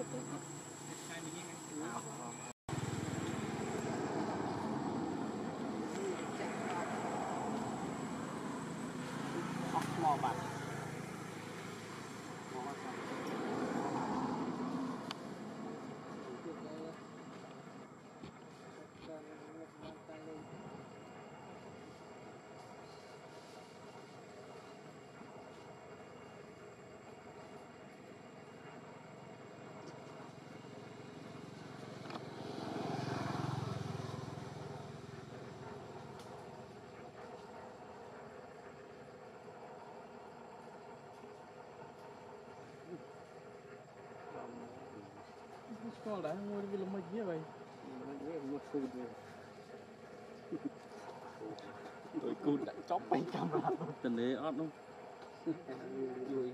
絶対に逃げなくていい。Kalau dah mau dia lemah dia baik. Rồi cút Tak copai kamera. Tình đấy không? Vui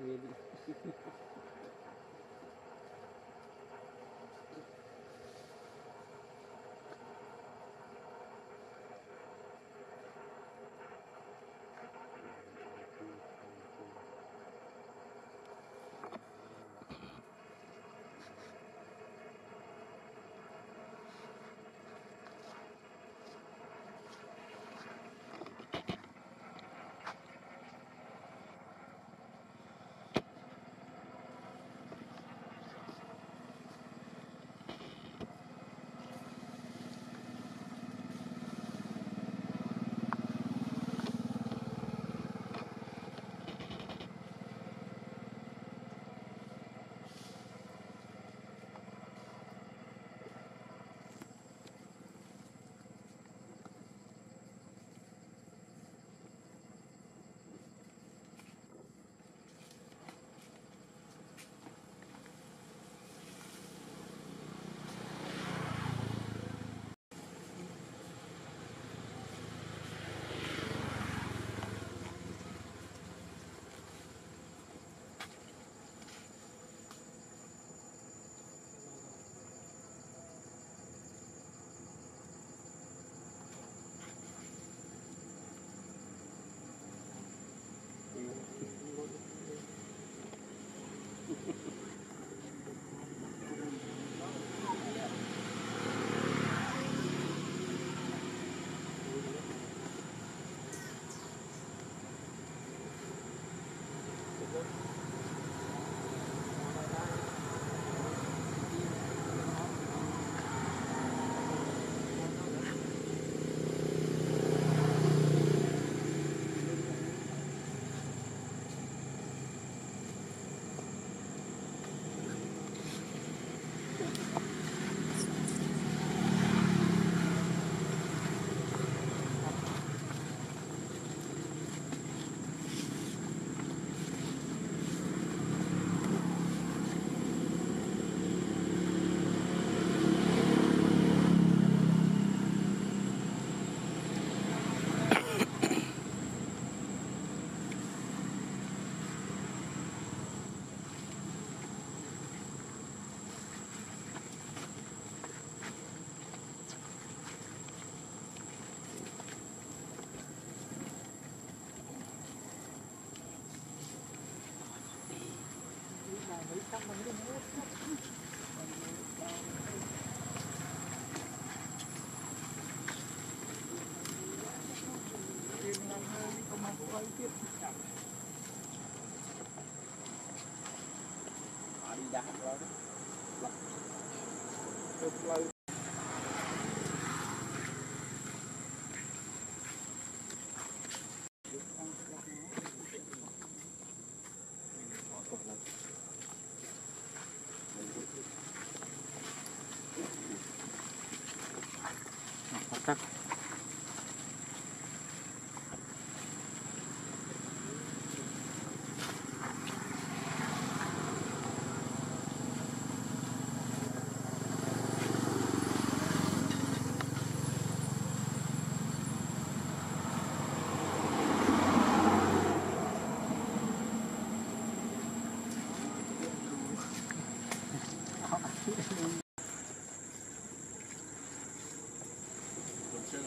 Vòi tiếp.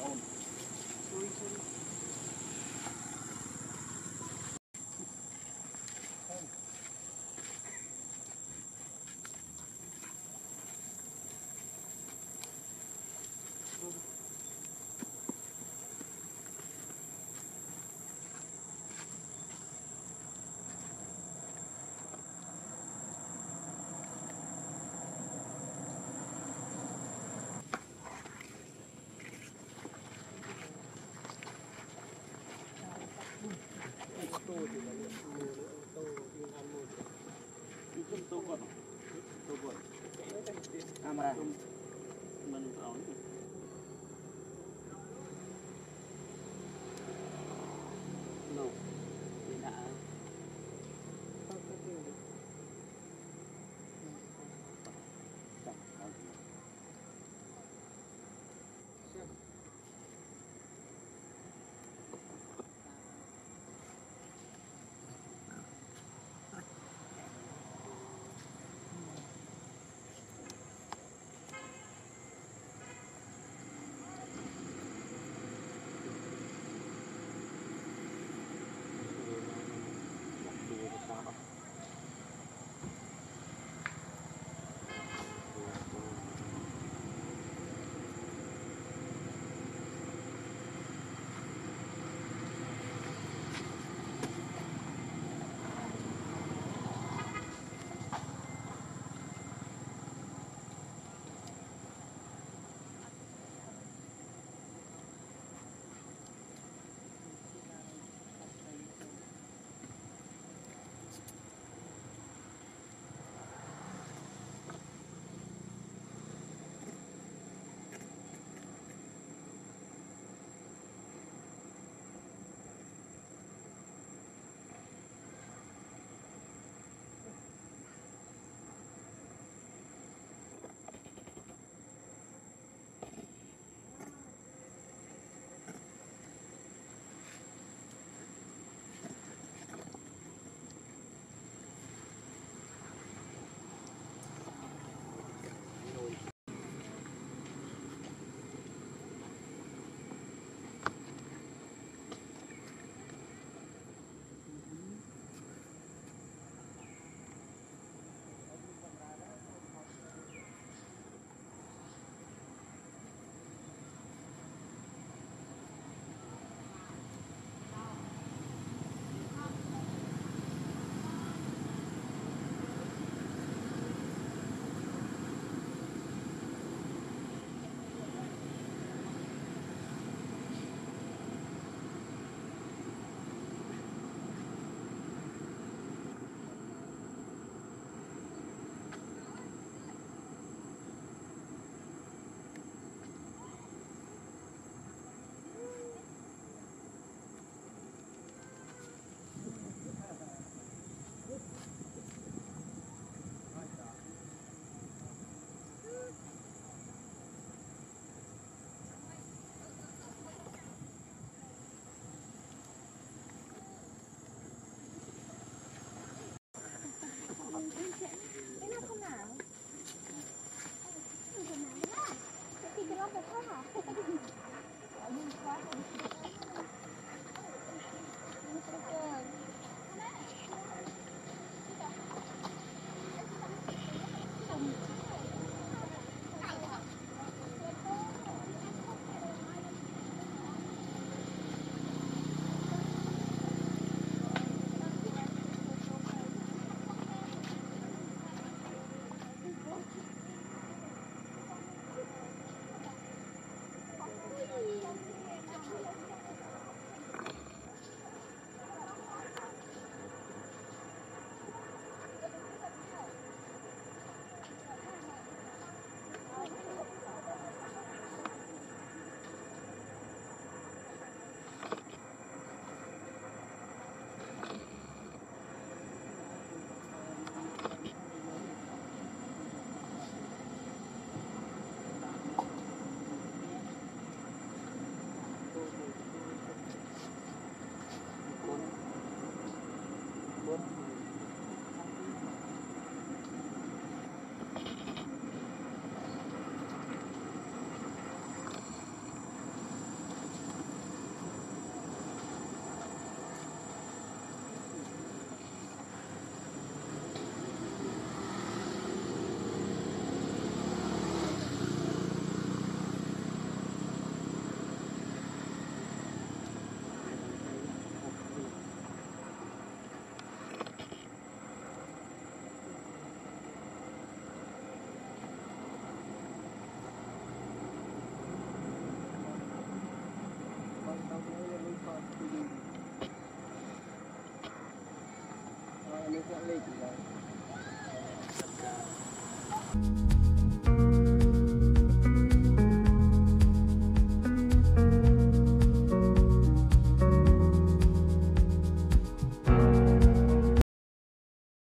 home. Camera Mình ổn. No. 然后，然后，然后，然后，